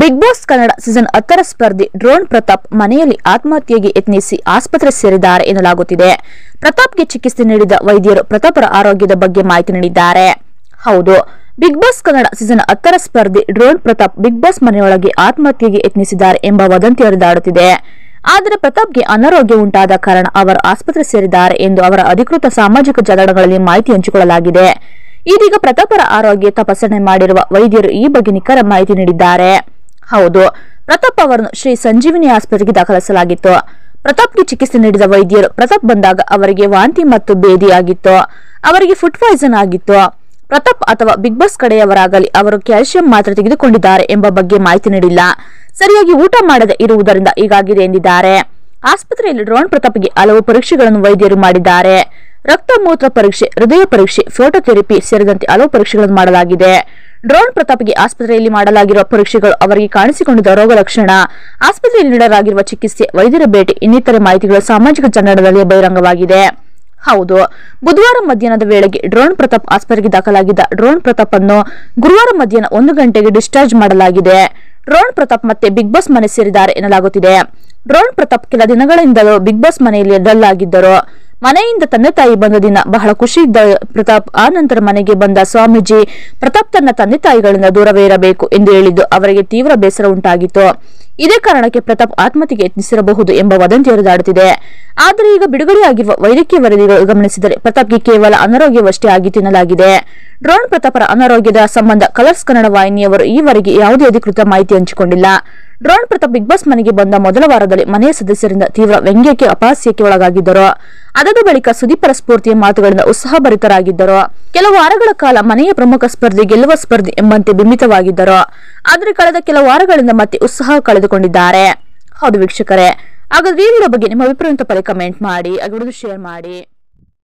Big boss Kannada season ಹತ್ತರ ಸ್ಪರ್ಧಿ drone Pratap ಮನೆಯಲ್ಲಿ ಆತ್ಮಹತ್ಯೆಗೆ ಯತ್ನಿಸಿ ಆಸ್ಪತ್ರೆ ಸೇರಿದ್ದಾರೆ ಎನ್ನಲಾಗುತ್ತಿದೆ. ಪ್ರತಾಪ್ಗೆ ಚಿಕಿತ್ಸೆ ನೀಡಿದ ವೈದ್ಯರು ಪ್ರತಾಪರ ಆರೋಗ್ಯದ ಬಗ್ಗೆ ಮಾಹಿತಿ ನೀಡಿದ್ದಾರೆ. ಹೌದು, ಬಿಗ್ ಬಾಸ್ ಕನ್ನಡ ಸೀಸನ್ ಹತ್ತರ ಸ್ಪರ್ಧಿ ಡ್ರೋನ್ ಪ್ರತಾಪ್ ಬಿಗ್ ಬಾಸ್ ಮನೆಯೊಳಗೆ ಆತ್ಮಹತ್ಯೆಗೆ ಯತ್ನಿಸಿದ್ದಾರೆ ಎಂಬ ವದಂತಿ ಹರಿದಾಡುತ್ತಿದೆ. ಆದರೆ ಪ್ರತಾಪ್ಗೆ ಅನಾರೋಗ್ಯ ಉಂಟಾದ ಕಾರಣ ಅವರು ಆಸ್ಪತ್ರೆ ಸೇರಿದ್ದಾರೆ ಎಂದು ಅವರ ಅಧಿಕೃತ ಸಾಮಾಜಿಕ ಜಾಲತಾಣಗಳಲ್ಲಿ ಮಾಹಿತಿ ಹಂಚಿಕೊಳ್ಳಲಾಗಿದೆ. ಇದೀಗ ಪ್ರತಾಪರ ಆರೋಗ್ಯ ತಪಾಸಣೆ ಮಾಡಿರುವ ವೈದ್ಯರು ಈ ಬಗ್ಗೆ ನಿಖರ ಮಾಹಿತಿ ನೀಡಿದ್ದಾರೆ. ಹೌದು. ಪ್ರತಾಪ್ ಅವರನ್ನು ಶ್ರೀ ಸಂಜೀವಿನಿ ಆಸ್ಪತ್ರೆಗೆ ದಾಖಲಿಸಲಾಗಿತ್ತು. ಪ್ರತಾಪ್ಗೆ ಚಿಕಿತ್ಸೆ ನೀಡಿದ ವೈದ್ಯರು, ಪ್ರತಾಪ್ ಬಂದಾಗ ಅವರಿಗೆ ವಾಂತಿ ಮತ್ತು ಬೇದಿ ಆಗಿತ್ತು. ಅವರಿಗೆ ಫುಡ್ ಪಾಯ್ಸನ್ ಆಗಿತ್ತು. ಪ್ರತಾಪ್ ಅಥವಾ ಬಿಗ್ ಬಾಸ್ ಕಡೆಯವರಾಗಲಿ ಅವರು ಕ್ಯಾಲ್ಸಿಯಂ ಮಾತ್ರ ತೆಗೆದುಕೊಂಡಿದ್ದಾರೆ ಎಂಬ ಬಗ್ಗೆ ಮಾಹಿತಿ ನೀಡಿಲ್ಲ. ಸರಿಯಾಗಿ ಊಟ ಮಾಡದೆ ಇರುವುದರಿಂದ ಹೀಗಾಗಿದೆ ಎಂದಿದ್ದಾರೆ. ಆಸ್ಪತ್ರೆಯಲ್ಲಿ ಡ್ರೋನ್ ಪ್ರತಾಪ್ಗೆ ಹಲವು ಪರೀಕ್ಷೆಗಳನ್ನು ವೈದ್ಯರು ಮಾಡಿದ್ದಾರೆ. ರಕ್ತ ಮೂತ್ರ ಪರೀಕ್ಷೆ, ಹೃದಯ ಪರೀಕ್ಷೆ ಫೋಟೋಥೆರಪಿ ಸೇರಿದಂತೆ ಹಲವು ಪರೀಕ್ಷೆಗಳನ್ನು ಮಾಡಲಾಗಿದೆ. ಡ್ರೋನ್ ಪ್ರತಾಪ್ಗೆ ಆಸ್ಪತ್ರೆಯಲ್ಲಿ ಮಾಡಲಾಗಿರುವ ಪರೀಕ್ಷೆಗಳು ಅವರಿಗೆ ಕಾಣಿಸಿಕೊಂಡಿದ್ದ ರೋಗ ಲಕ್ಷಣ. ಆಸ್ಪತ್ರೆಯಲ್ಲಿ ನೀಡಲಾಗಿರುವ ಚಿಕಿತ್ಸೆ, ವೈದ್ಯರ ಭೇಟಿ, ಇನ್ನಿತರೆ ಮಾಹಿತಿಗಳು ಸಾಮಾಜಿಕ ಜನರದಲ್ಲಿ ಬಹಿರಂಗವಾಗಿದೆ. ಹೌದು, ಬುಧವಾರ ಮಧ್ಯಾಹ್ನದ ವೇಳೆಗೆ ಡ್ರೋನ್ ಪ್ರತಾಪ್ ಆಸ್ಪತ್ರೆಗೆ ದಾಖಲಾಗಿದ್ದ ಡ್ರೋನ್ ಪ್ರತಾಪ್ ಅನ್ನು ಗುರುವಾರ ಮಧ್ಯಾಹ್ನ ಒಂದು ಗಂಟೆಗೆ ಡಿಸ್ಚಾರ್ಜ್ ಮಾಡಲಾಗಿದೆ. ಡ್ರೋನ್ ಪ್ರತಾಪ್ ಮತ್ತೆ ಬಿಗ್ ಬಾಸ್ ಮನೆ ಸೇರಿದ್ದಾರೆ ಎನ್ನಲಾಗುತ್ತಿದೆ. ಡ್ರೋನ್ ಪ್ರತಾಪ್ ಕೆಲ ದಿನಗಳಿಂದಲೂ ಬಿಗ್ ಬಾಸ್ ಮನೆಯಲ್ಲಿ ಡಲ್ ಆಗಿದ್ದರು ಮನೆಯಿಂದ ತಂದೆ ತಾಯಿ ಬಂದ ದಿನ ಬಹಳ ಖುಷಿ ಇದ್ದ ಪ್ರತಾಪ್, ಆ ನಂತರ ಮನೆಗೆ ಬಂದ ಸ್ವಾಮೀಜಿ ಪ್ರತಾಪ್ ತನ್ನ ತಂದೆ ತಾಯಿಗಳಿಂದ ದೂರವೇ ಇರಬೇಕು ಎಂದು ಹೇಳಿದ್ದು ಅವರಿಗೆ ತೀವ್ರ ಬೇಸರ ಉಂಟಾಗಿತ್ತು. ಇದೇ ಕಾರಣಕ್ಕೆ ಪ್ರತಾಪ್ ಆತ್ಮಹತ್ಯೆಗೆ ಯತ್ನಿಸಿರಬಹುದು ಎಂಬ ವದಂತಿ ಹರಿದಾಡುತ್ತಿದೆ. ಆದರೆ ಈಗ ಬಿಡುಗಡೆಯಾಗಿರುವ ವೈದ್ಯಕೀಯ ವರದಿಗಳು ಗಮನಿಸಿದರೆ ಪ್ರತಾಪ್ಗೆ ಕೇವಲ ಅನಾರೋಗ್ಯವಷ್ಟೇ ಆಗಿ ತಿನ್ನಲಾಗಿದೆ. ಡ್ರೋನ್ ಪ್ರತಾಪರ ಅನಾರೋಗ್ಯದ ಸಂಬಂಧ ಕಲರ್ಸ್ ಕನ್ನಡ ವಾಹಿನಿಯವರು ಈವರೆಗೆ ಯಾವುದೇ ಅಧಿಕೃತ ಮಾಹಿತಿ ಹಂಚಿಕೊಂಡಿಲ್ಲ. ಡ್ರೋನ್ ಪ್ರತಾಪ್ ಬಿಗ್ ಬಾಸ್ ಮನೆಗೆ ಬಂದ ಮೊದಲ ವಾರದಲ್ಲಿ ಮನೆಯ ಸದಸ್ಯರಿಂದ ತೀವ್ರ ವ್ಯಂಗ್ಯಕ್ಕೆ ಅಪಹಾಸ್ಯಕ್ಕೆ ಒಳಗಾಗಿದ್ದರು. ಅದಾದ ಬಳಿಕ ಸುದೀಪರ ಸ್ಫೂರ್ತಿಯ ಮಾತುಗಳಿಂದ ಉತ್ಸಾಹಭರಿತರಾಗಿದ್ದರು. ಕೆಲವು ವಾರಗಳ ಕಾಲ ಮನೆಯ ಪ್ರಮುಖ ಸ್ಪರ್ಧೆ ಗೆಲ್ಲುವ ಸ್ಪರ್ಧೆ ಎಂಬಂತೆ ಬಿಂಬಿತವಾಗಿದ್ದರು. ಆದರೆ ಕಳೆದ ಕೆಲ ವಾರಗಳಿಂದ ಮತ್ತೆ ಉತ್ಸಾಹ ಕಳೆದುಕೊಂಡಿದ್ದಾರೆ. ಹೌದು ವೀಕ್ಷಕರೇ ಹಾಗಾದ್ರೆ ಈ ವಿಡಿಯೋ ಬಗ್ಗೆ ನಿಮ್ಮ ಅಭಿಪ್ರಾಯ ಪರಿ ಕಮೆಂಟ್ ಮಾಡಿ, ಹಾಗೆ ಶೇರ್ ಮಾಡಿ.